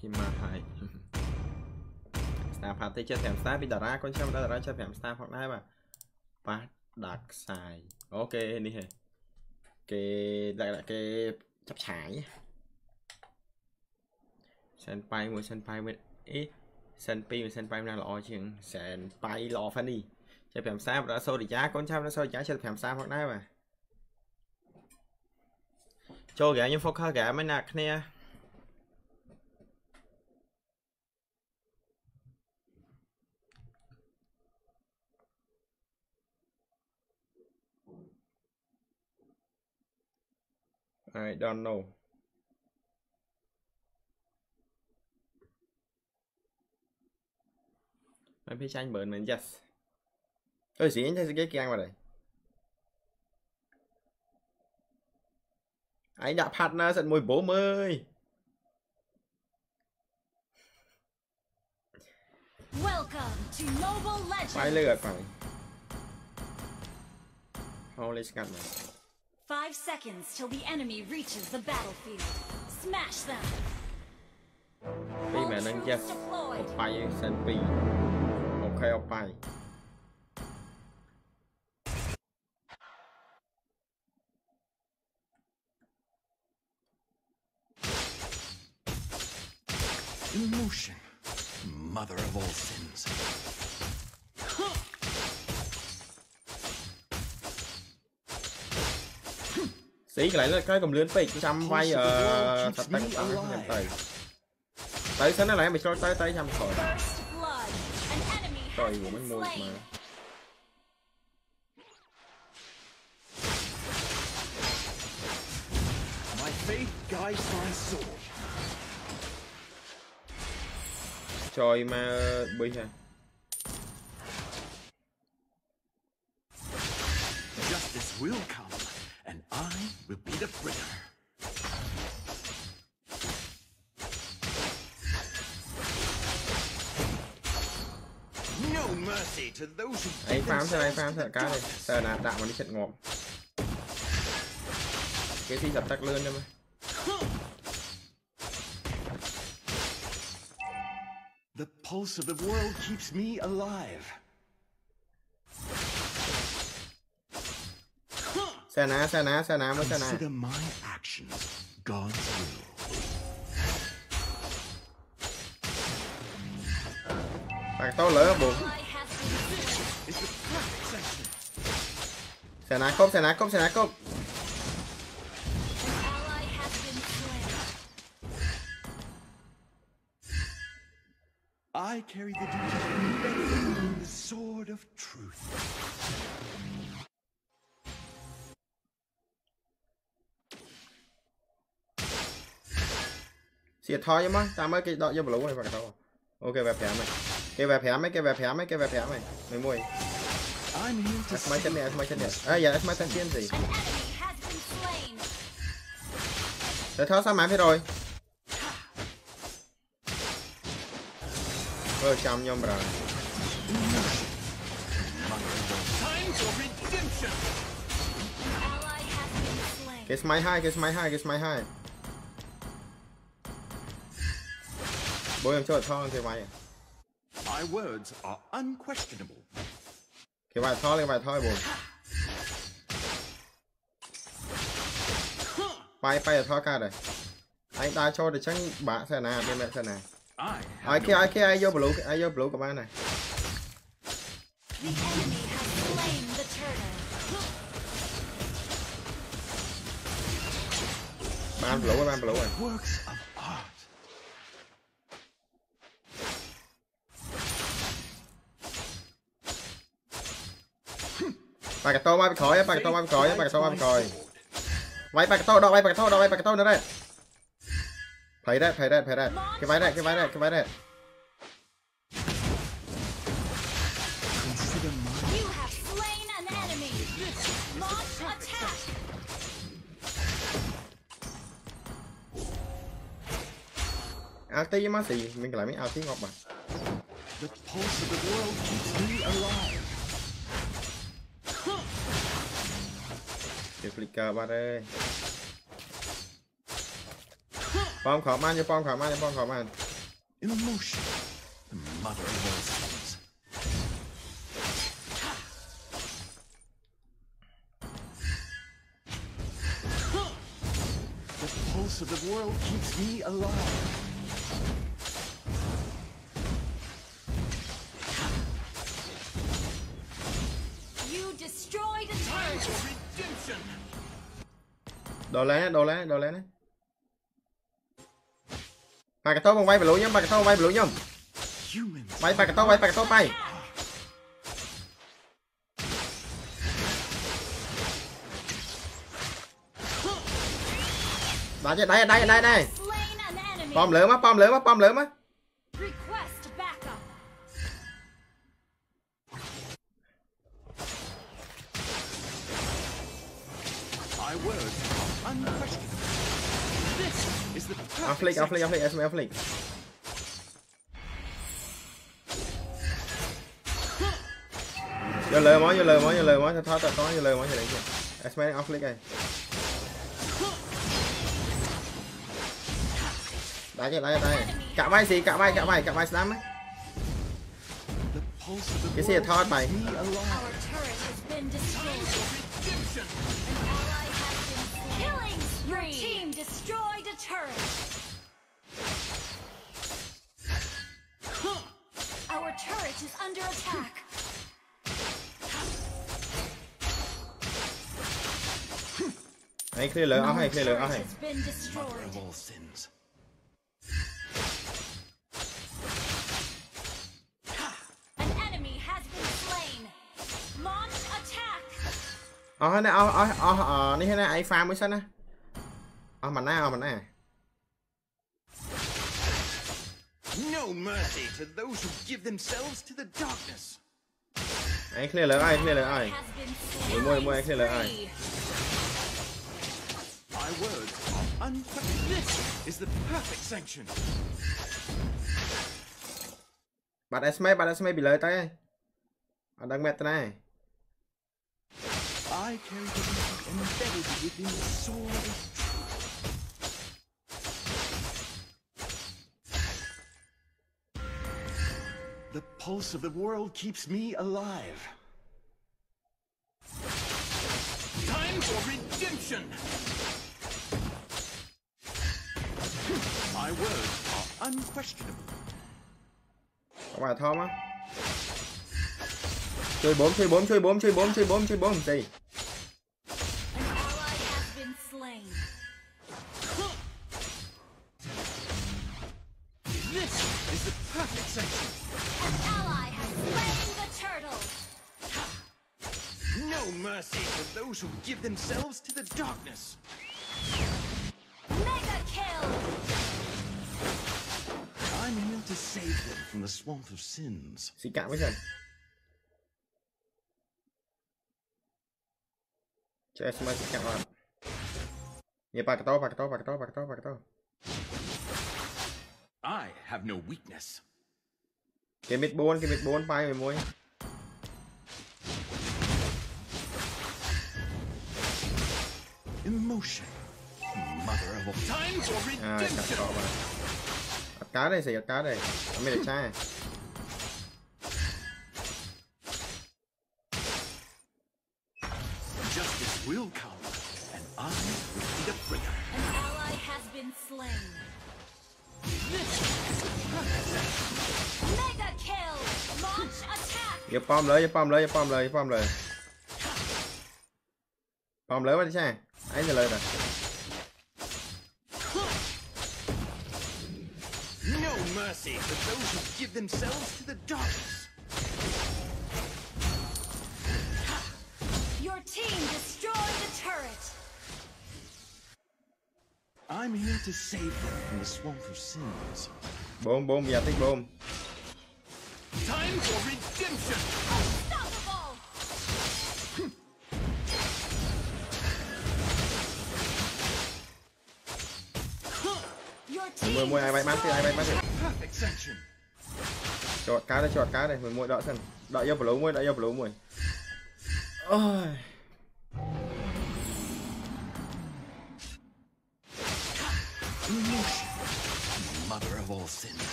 គេមកហើយ Star Party ចិត្ត5 Star ពីតារាកូនខ្ញុំដល់តារាចិត្ត5 Star ផងដែរបាទប៉ះដាក់ខ្សែអូគេនេះហេគេដាក់គេចាប់ឆាយសិនប៉ៃមួយសិនប៉ៃមួយអេសិន2មួយសិនប៉ៃណាល្អជាងសែនប៉ៃល្អហ្វានីចិត្ត5 Star ដល់សូរិយាកូនចាំដល់សូរិយាចិត្ត5 Star ផងដែរបាទចូលហ្គេមខ្ញុំ focus ហ្គេមឯណាគ្នា I don't know. Ở phía xanh bự mình yes. Tôi sẽ cho cái vào đây. Anh đã partner giận mùi bố mươi. Quay lượt phải. Holy scat này. Five seconds till the enemy reaches the battlefield. Smash them. ពីមែននឹង All yes troops deployed. អបាយសិន2អូខេអបាយ Emotion, mother of all sins. ស៊ីកន្លែងលើក្រោយកំលឿនពេកចាំវាយអឺសត្វទឹកតាមខ្ញុំទៅទៅសិនណាឡើយមិនចូលទៅទៅចាំក្រោយ First blood. An enemy ក្រោយ has មិន been មួយមក slain. My faith guides my sword. ចូលមកប៊ីហ่ะ Justice will come, and I will be the winner. ấy farm thôi ấy farm thôi cá này tờ nạp đạn vào đi chết ngọt cái thi The pulse of the world keeps me alive. ชนะชนะชนะไม่ชนะ Consider my actions God's will. ปากเต้าเลิฟบุ๋มชนะครบชนะครบชนะครบไอ้ carry the duty of the sword of truth. thiệt thôi chứ ta mới cái đó cho lũ này phải không? ok về phe mày. Cái về phe mày cái về phe mày cái về phe mày. Mày mua mấy chân này mấy chân này. À giờ mấy chân kia gì? Để thoát sao mãi thế rồi. Ơi chăm nhom rồi cái my hai cái my hai cái my hai. 보영 저 상황 개발. My words are unquestionable. 개발 상황 개발 상황 뭐. Bay bay ở thoa cả rồi. Anh ta cho được chắc bả sẽ nào bên này sẽ nào. Ai kia ai kia ai vô blue ai vô blue của bạn này. Ban blue ban blue rồi. ปากกระโตมาไปขอยปากกระโตมาไปขอยปากกระโตมาไปขอยไว้ปากกระโตดอกไว้ปากกระโตดอกไว้ปากกระโตนั่นไหละไผ่ได้ไผ่ได้ไผ่ได้เก็บไว้ได้เก็บไว้ได้เก็บไว้ได้อาร์ตี้มาสิมึงกลายไม่อาร์ตี้ออกมา The pulse of the world keeps me alive. វា flicker បាត់ហើយប៉មក្រោមបានយកប៉មក្រោមបានយកប៉មក្រោមបាន Emotion, the mother of all sins. The pulse of the world keeps me alive. đồ lá đồ lá đồ lá nè. Ba cái tố bằng bay và lũ nhóm ba cái tố bằng bay và lũ nhóm bay ba cái tố bay ba cái tố bay. Đó chứ đây đây đây đây bom lửa má, bom lửa má, bom lửa má. I will Affleck, Affleck, Affleck, erstmal Affleck. Giờ lời mó, giờ lời mó, giờ lời mó, thôi thôi thôi, giờ lời mó, giờ đấy kìa. Esmen Affleck này. Đá kìa, đá kìa, đá kìa. Cả bay gì, cả bay, cả bay, cả bay slam ấy. Cái gì thot mày. ให้เคลียร์เลยเอาให้ Our เคลียร์เลยเอา turret ให้ has been Mother destroyed. of all sins. An enemy has been slain. Launch attack. เอาให้นะเอาเอาเอาเอานี่ให้นะไอ้ฟาร์มไม่ใช่นะเอามันหน้าเอามันหน้า No mercy to those who give themselves to the darkness. ไอ้เคลียร์เลยไอ้เคลียร์เลยไอ้ Has been Mùi mùi mùi slain. khi lời ai. Spree. my words are unfettered. This is the perfect sanction. Bật S map, bật S map bị I carry the embedded within the sword of. The pulse of the world keeps me alive. Time for redemption! My words are unquestionable. có bài thom á chơi bốn chơi bốn chơi bốn chơi bốn chơi bốn chơi bốn gì An ally has been slain. This is the perfect sanction. An ally has slain the turtle. No mercy for those who give themselves to the darkness. Save them from the swamp of sins. xì cạn với dần chơi SML xì cạn bạn nhiều bài to bài to bài to bài to bài to I have no weakness. cái ít bốn cái ít bốn bay mười môi Emotion. Mother of all. Time for à chặt redemption. To mà Ất cá đây xì ất cá đây mới được sai Justice will come, and I will be the bringer. An ally has been slain. Mega kill. Launch attack. อย่าปอมเลยอย่าปอมเลยอย่าปอมเลยอย่าปอมเลยปอมเลยว่าใช่ไอ้จะเลยนะ No mercy for those who give themselves to the darkness. Your team destroyed a turret. I'm here to save them from the swamp of sins. Boom, boom, yeah, tích boom. Time for redemption. Unstoppable. Your mười team mười ai bay bắn thì ai bay bắn thì Perfect sanction. Chọt cá đây, chọt cá đây, mình mua đợi thần. Đợi yêu blow mồi, đợi yêu blow mồi. Ôi.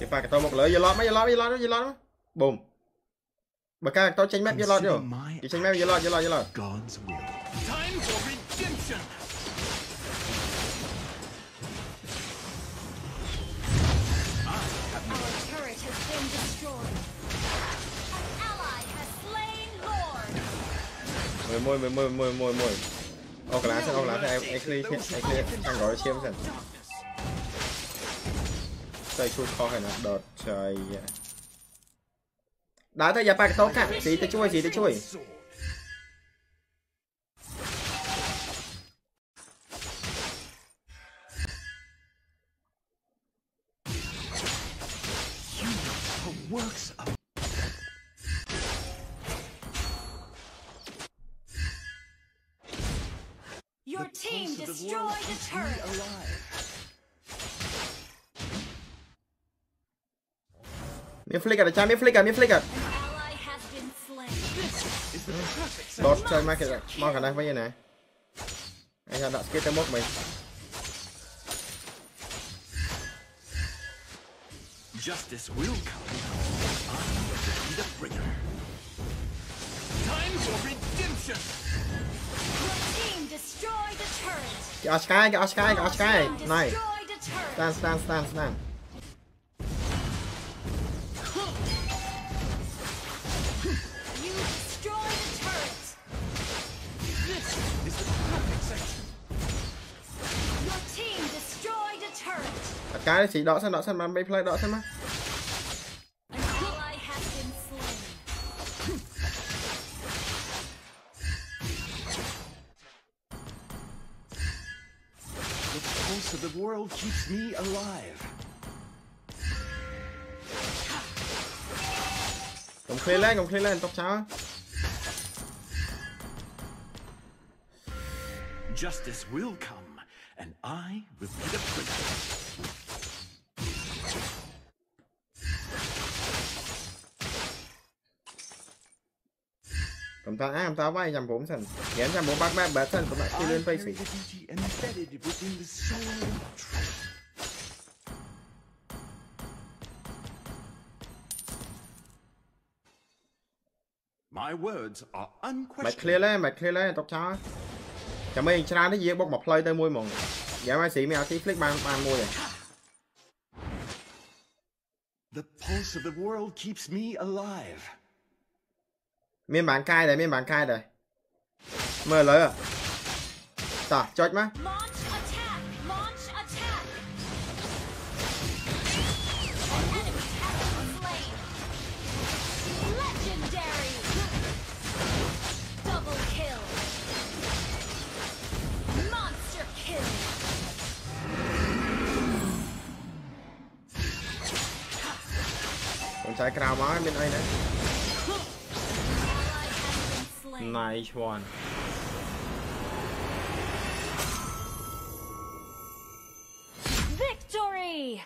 Chỉ phải cái tao một lưỡi giờ lọt mấy giờ lọt giờ lọt giờ lọt mấy. Bùm. Bà ca tao tránh map giờ lọt rồi. Chỉ tránh map giờ lọt giờ lọt giờ lọt. មួយមួយមួយមួយមួយមួយអូកន្លងសិនអូកន្លងសិនអេអេគ្លីអេគ្លីខាងក្រោយឈាមសិនតែឈូតខុសហើយណាដតចៃដើរទៅយ៉ាប៉ាកតោកាក់ស៊ីទៅជួយស៊ីទៅជួយ Mir flickert, ich habe mir flickert, mir flickert. Dodge chơi mai cái mo khả năng với như này. Anh ta đã skill tới mốt mình. Justice will come. I will the bringer. Time for redemption. Team destroy the turret. Get Oscar, get Oscar, get Oscar. Nice. Stand, stand, stand, stand. cái chỉ đỏ xem đỏ xem mà mấy play đỏ xem mà the world keeps me alive. Cộng clear lên, cộng clear lên, tóc cháu. Justice will come, and I will be the prisoner. ន unquestioned. ឡើងមិនឃ្លៀនឡើងຕົកចោលចាំមើលច្រើននេះយើងបុកមកផ្លូវទៅមួយហ្មងយ៉ាងមកស៊ីមានអត់ទី flick បានបានមួយហើយ The pulse of the world keeps me alive. Miên bản cai đây miên bản cai đây Mơ lấy à. Tả, chết má. trái cào máu bên đây đấy Nice one. Victory!